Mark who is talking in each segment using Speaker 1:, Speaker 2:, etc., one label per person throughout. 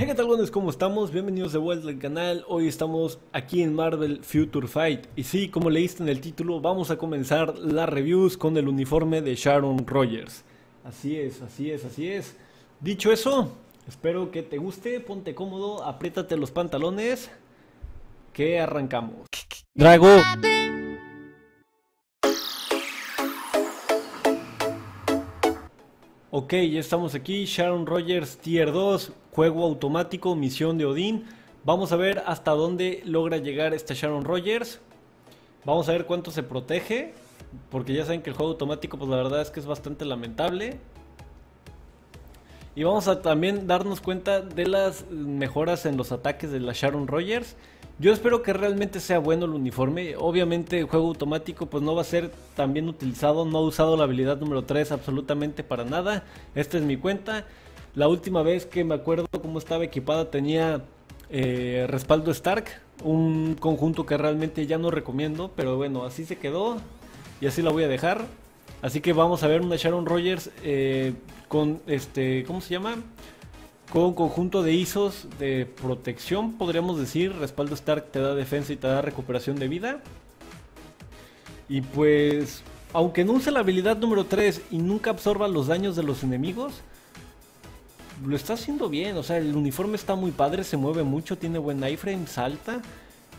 Speaker 1: Hey, ¿qué tal, buenos? ¿Cómo estamos? Bienvenidos de vuelta al canal. Hoy estamos aquí en Marvel Future Fight. Y sí, como leíste en el título, vamos a comenzar las reviews con el uniforme de Sharon Rogers. Así es, así es, así es. Dicho eso, espero que te guste, ponte cómodo, apriétate los pantalones, que arrancamos. Drago. Ok, ya estamos aquí, Sharon Rogers Tier 2, juego automático, misión de Odín. Vamos a ver hasta dónde logra llegar esta Sharon Rogers. Vamos a ver cuánto se protege, porque ya saben que el juego automático pues la verdad es que es bastante lamentable. Y vamos a también darnos cuenta de las mejoras en los ataques de la Sharon Rogers. Yo espero que realmente sea bueno el uniforme. Obviamente el juego automático pues no va a ser tan bien utilizado. No he usado la habilidad número 3 absolutamente para nada. Esta es mi cuenta. La última vez que me acuerdo cómo estaba equipada tenía eh, respaldo Stark. Un conjunto que realmente ya no recomiendo. Pero bueno, así se quedó. Y así la voy a dejar. Así que vamos a ver una Sharon Rogers eh, con este, ¿cómo se llama? Con conjunto de ISOs de protección, podríamos decir. Respaldo Stark te da defensa y te da recuperación de vida. Y pues, aunque no use la habilidad número 3 y nunca absorba los daños de los enemigos, lo está haciendo bien. O sea, el uniforme está muy padre, se mueve mucho, tiene buen iframe, salta.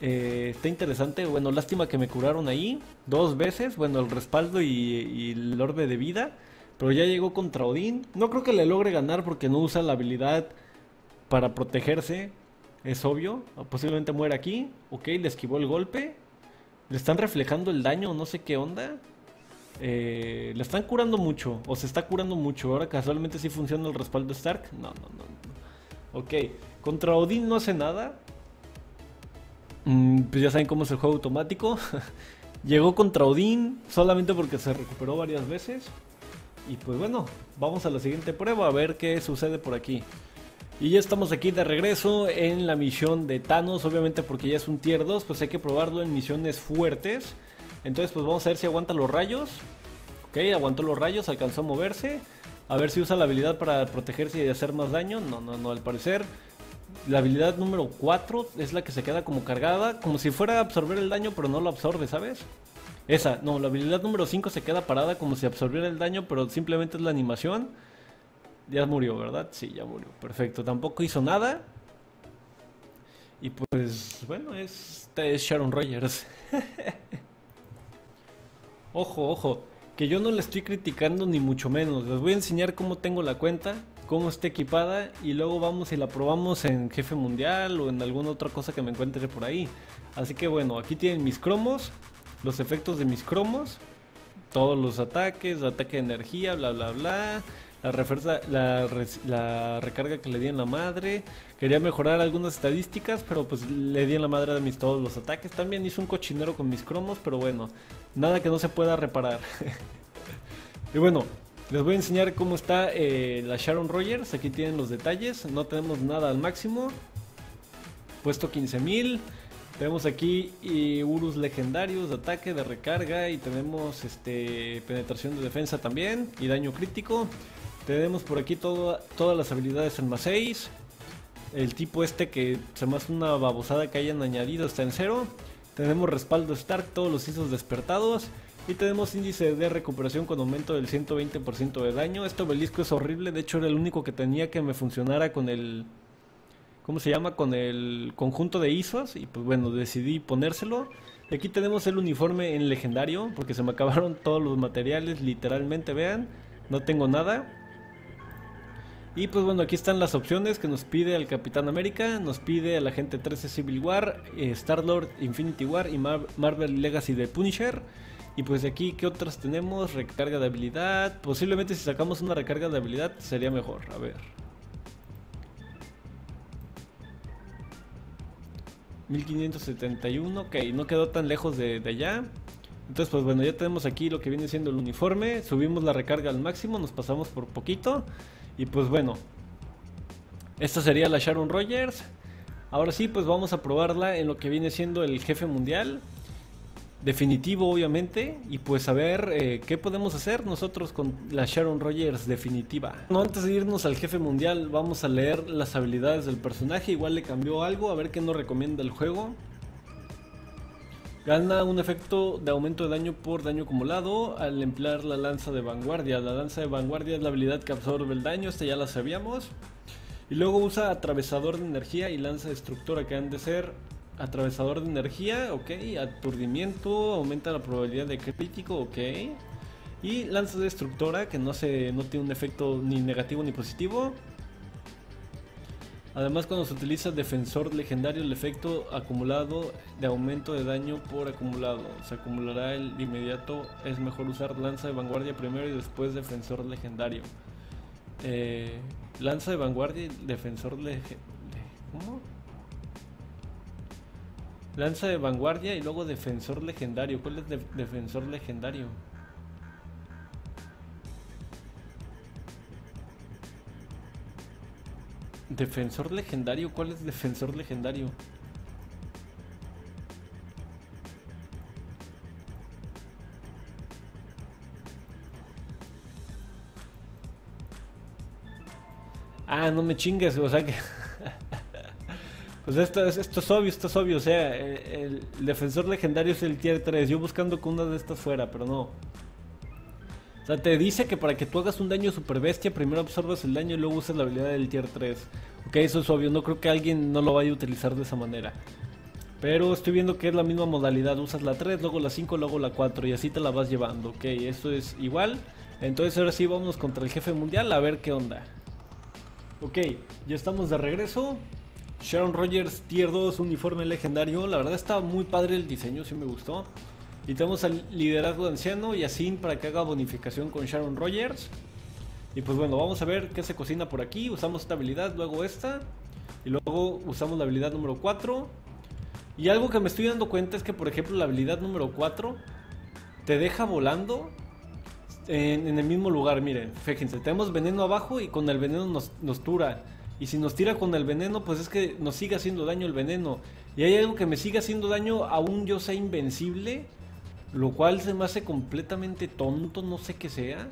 Speaker 1: Eh, está interesante. Bueno, lástima que me curaron ahí dos veces. Bueno, el respaldo y, el orbe de vida. Pero ya llegó contra Odín. No creo que le logre ganar porque no usa la habilidad para protegerse. Es obvio. Posiblemente muera aquí. Ok, le esquivó el golpe. Le están reflejando el daño, no sé qué onda. Eh, le están curando mucho. O se está curando mucho. Ahora casualmente sí funciona el respaldo Stark. No, no, no. Ok. Contra Odín no hace nada. Mm, pues ya saben cómo es el juego automático. Llegó contra Odín solamente porque se recuperó varias veces. Y pues bueno, vamos a la siguiente prueba a ver qué sucede por aquí. Y ya estamos aquí de regreso en la misión de Thanos, obviamente porque ya es un tier 2, pues hay que probarlo en misiones fuertes. Entonces pues vamos a ver si aguanta los rayos. Ok, aguantó los rayos, alcanzó a moverse. A ver si usa la habilidad para protegerse y hacer más daño. No, no, no, al parecer. La habilidad número 4 es la que se queda como cargada, como si fuera a absorber el daño, pero no lo absorbe, ¿sabes? Esa, no, la habilidad número 5 se queda parada como si absorbiera el daño, pero simplemente es la animación. Ya murió, ¿verdad? Sí, ya murió. Perfecto. Tampoco hizo nada. Y pues, bueno, esta es Sharon Rogers. ojo, ojo. Que yo no le estoy criticando ni mucho menos. Les voy a enseñar cómo tengo la cuenta, cómo está equipada y luego vamos y la probamos en Jefe Mundial o en alguna otra cosa que me encuentre por ahí. Así que bueno, aquí tienen mis cromos los efectos de mis cromos, todos los ataques, ataque de energía, bla bla bla, la, refuerza, la, la, recarga que le di en la madre. Quería mejorar algunas estadísticas, pero pues le di en la madre de mis todos los ataques. También hice un cochinero con mis cromos, pero bueno, nada que no se pueda reparar. y bueno, les voy a enseñar cómo está eh, la Sharon Rogers. Aquí tienen los detalles. No tenemos nada al máximo. Puesto 15.000. Tenemos aquí y Urus legendarios de ataque, de recarga y tenemos este penetración de defensa también y daño crítico. Tenemos por aquí todas las habilidades en más 6. El tipo este que se me hace una babosada que hayan añadido está en cero. Tenemos respaldo Stark, todos los ISOs despertados. Y tenemos índice de recuperación con aumento del 120% de daño. Este obelisco es horrible, de hecho era el único que tenía que me funcionara con el ¿cómo se llama? Con el conjunto de ISOs y pues bueno, decidí ponérselo. Y aquí tenemos el uniforme en legendario porque se me acabaron todos los materiales, literalmente, vean, no tengo nada. Y pues bueno, aquí están las opciones que nos pide el Capitán América, nos pide el Agente 13 Civil War, eh, Star-Lord Infinity War y Marvel Legacy de Punisher. Y pues de aquí, ¿qué otras tenemos? Recarga de habilidad. Posiblemente si sacamos una recarga de habilidad sería mejor. A ver. 1571, ok, no quedó tan lejos de, allá. Entonces, pues bueno, ya tenemos aquí lo que viene siendo el uniforme. Subimos la recarga al máximo, nos pasamos por poquito. Y pues bueno, esta sería la Sharon Rogers. Ahora sí, pues vamos a probarla en lo que viene siendo el jefe mundial. definitivo obviamente y pues a ver eh, qué podemos hacer nosotros con la Sharon Rogers definitiva. No, antes de irnos al jefe mundial vamos a leer las habilidades del personaje, igual le cambió algo, a ver qué nos recomienda el juego. Gana un efecto de aumento de daño por daño acumulado al emplear la lanza de vanguardia. La lanza de vanguardia es la habilidad que absorbe el daño, esta ya la sabíamos. Y luego usa atravesador de energía y lanza destructora que han de ser atravesador de energía, ok. Aturdimiento, aumenta la probabilidad de crítico, ok. Y lanza destructora que no, se, no tiene un efecto ni negativo ni positivo. Además, cuando se utiliza defensor legendario, el efecto acumulado de aumento de daño por acumulado se acumulará el inmediato. Es mejor usar lanza de vanguardia primero y después defensor legendario. Eh, lanza de vanguardia y defensor legendario. ¿Cómo? Lanza de vanguardia y luego defensor legendario. ¿Cuál es defensor legendario? Defensor legendario, ¿cuál es defensor legendario? Ah, no me chingues, o sea que... pues esto es, esto es obvio, esto es obvio, o sea, el, el defensor legendario es el tier 3, yo buscando que una de estas fuera, pero no. O sea, te dice que para que tú hagas un daño super bestia, primero absorbas el daño y luego usas la habilidad del tier 3. Ok, eso es obvio, no creo que alguien no lo vaya a utilizar de esa manera. Pero estoy viendo que es la misma modalidad, usas la 3, luego la 5, luego la 4 y así te la vas llevando. Ok, eso es igual. Entonces ahora sí vamos contra el jefe mundial a ver qué onda. Ok, ya estamos de regreso. Sharon Rogers Tier 2 uniforme legendario. La verdad está muy padre el diseño, sí me gustó. Y tenemos al liderazgo de anciano y así para que haga bonificación con Sharon Rogers. Y pues bueno, vamos a ver qué se cocina por aquí. Usamos esta habilidad, luego esta. Y luego usamos la habilidad número 4. Y algo que me estoy dando cuenta es que, por ejemplo, la habilidad número 4 te deja volando en, el mismo lugar. Miren, fíjense, tenemos veneno abajo y con el veneno nos, nos tura. Y si nos tira con el veneno, pues es que nos sigue haciendo daño el veneno. Y hay algo que me sigue haciendo daño, aún yo sea invencible. Lo cual se me hace completamente tonto, no sé qué sea.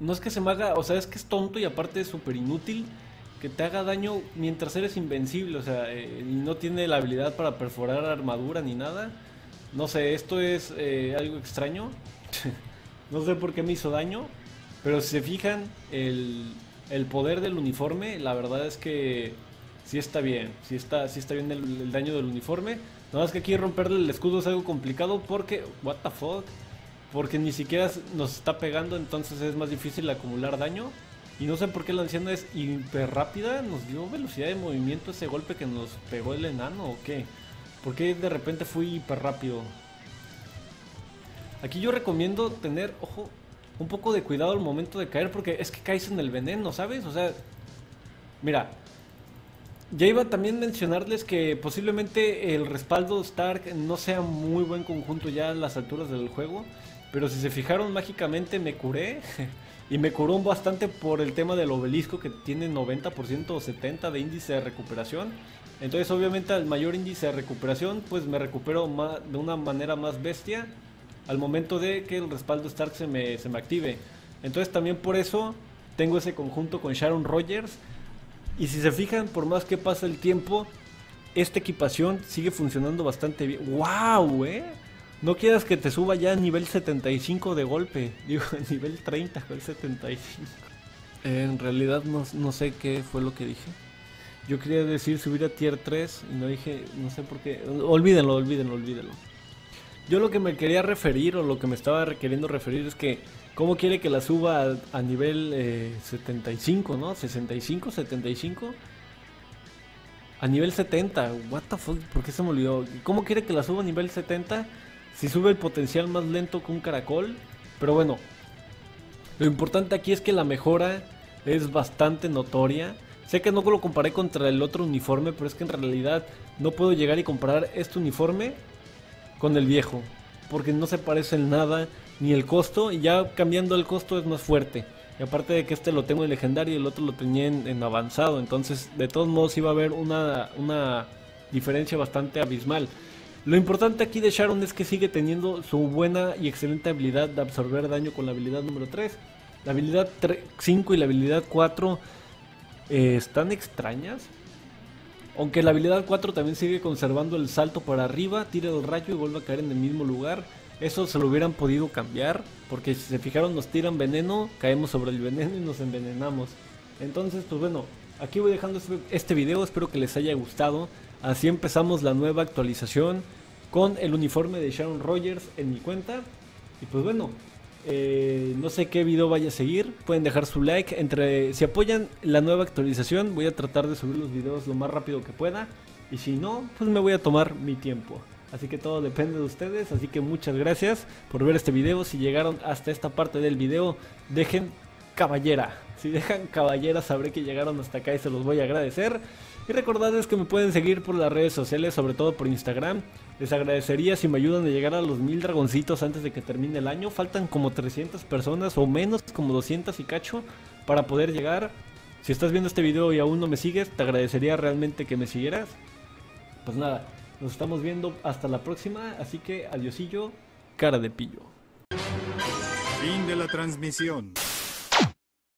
Speaker 1: No es que se me haga, o sea, es que es tonto y aparte es súper inútil que te haga daño mientras eres invencible, o sea, eh, y no tiene la habilidad para perforar armadura ni nada. No sé, esto es eh, algo extraño. no sé por qué me hizo daño, pero si se fijan, el, el poder del uniforme, la verdad es que sí está bien, sí está, sí está bien el daño del uniforme. Nada más que aquí romperle el escudo es algo complicado porque, what the fuck, porque ni siquiera nos está pegando, entonces es más difícil acumular daño. Y no sé por qué la anciana es hiper rápida, nos dio velocidad de movimiento ese golpe que nos pegó el enano o qué. ¿Por qué de repente fui hiper rápido? Aquí yo recomiendo tener, ojo, un poco de cuidado al momento de caer porque es que caes en el veneno, ¿sabes? O sea, mira, ya iba también a mencionarles que posiblemente el respaldo Stark no sea muy buen conjunto ya a las alturas del juego. Pero si se fijaron mágicamente me curé. y me curó bastante por el tema del obelisco que tiene 90% o 70% de índice de recuperación. Entonces obviamente al mayor índice de recuperación pues me recupero de una manera más bestia al momento de que el respaldo Stark se me, se me active. Entonces también por eso tengo ese conjunto con Sharon Rogers y si se fijan, por más que pasa el tiempo, esta equipación sigue funcionando bastante bien. ¡Wow, eh! No quieras que te suba ya a nivel 75 de golpe. Digo, a nivel 30, nivel 75. En realidad no, no, sé qué fue lo que dije. Yo quería decir subir a tier 3 y no dije, no sé por qué. Olvídenlo, olvídenlo, olvídenlo. Yo lo que me quería referir o lo que me estaba queriendo referir es que ¿Cómo quiere que la suba a, nivel 75, eh, no? 65, 75. A nivel 70. What the? ¿Por qué se me olvidó? ¿Cómo quiere que la suba a nivel 70? Si sube el potencial más lento que un caracol. Pero bueno. Lo importante aquí es que la mejora es bastante notoria. Sé que no lo comparé contra el otro uniforme, pero es que en realidad no puedo llegar y comparar este uniforme con el viejo. Porque no se parece en nada ni el costo, y ya cambiando el costo es más fuerte. Y aparte de que este lo tengo en legendario y el otro lo tenía en, avanzado, entonces de todos modos iba a haber una, una diferencia bastante abismal. Lo importante aquí de Sharon es que sigue teniendo su buena y excelente habilidad de absorber daño con la habilidad número 3. La habilidad 5 y la habilidad 4 eh, están extrañas. Aunque la habilidad 4 también sigue conservando el salto para arriba, tira el rayo y vuelve a caer en el mismo lugar. Eso se lo hubieran podido cambiar, porque si se fijaron nos tiran veneno, caemos sobre el veneno y nos envenenamos. Entonces, pues bueno, aquí voy dejando este, este video, espero que les haya gustado. Así empezamos la nueva actualización con el uniforme de Sharon Rogers en mi cuenta. Y pues bueno, eh, no sé qué video vaya a seguir. Pueden dejar su like. Entre, si apoyan la nueva actualización, voy a tratar de subir los videos lo más rápido que pueda. Y si no, pues me voy a tomar mi tiempo. Así que todo depende de ustedes. Así que muchas gracias por ver este video. Si llegaron hasta esta parte del video, dejen caballera. Si dejan caballera, sabré que llegaron hasta acá y se los voy a agradecer. Y recordarles que me pueden seguir por las redes sociales, sobre todo por Instagram. Les agradecería si me ayudan a llegar a los mil dragoncitos antes de que termine el año. Faltan como 300 personas o menos, como 200 y cacho, para poder llegar. Si estás viendo este video y aún no me sigues, te agradecería realmente que me siguieras. Pues nada, nos estamos viendo hasta la próxima, así que adiosillo, cara de pillo.
Speaker 2: Fin de la transmisión.